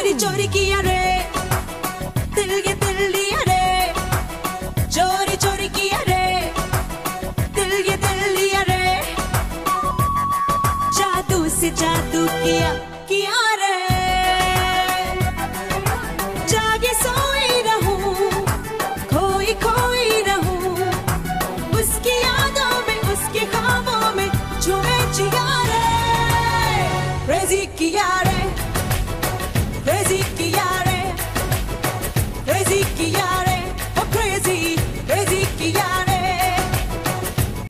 चोरी चोरी किया रे। दिल के दिल दिया रे। चोरी चोरी किया रे। दिल के दिल दिया रे। जादू से जादू किया किया रे। जागे सोए रहूँ, खोई खोई रहूँ। उसकी यादों में, उसके खामों में झूमे जिया रे। क्रेजी किया रे। Yeah.